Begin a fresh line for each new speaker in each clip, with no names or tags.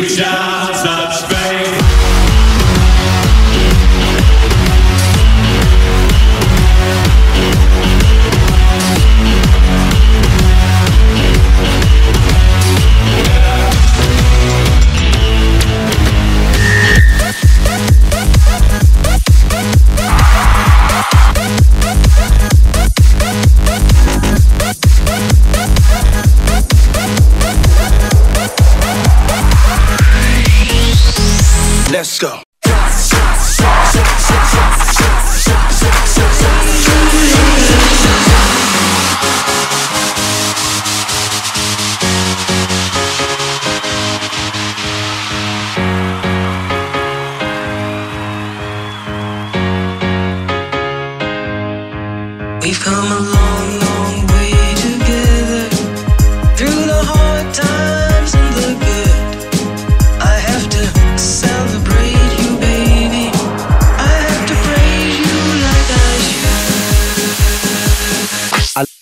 reach out, touch
Let's go.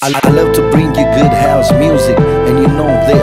I love to bring you good house music, and you know this.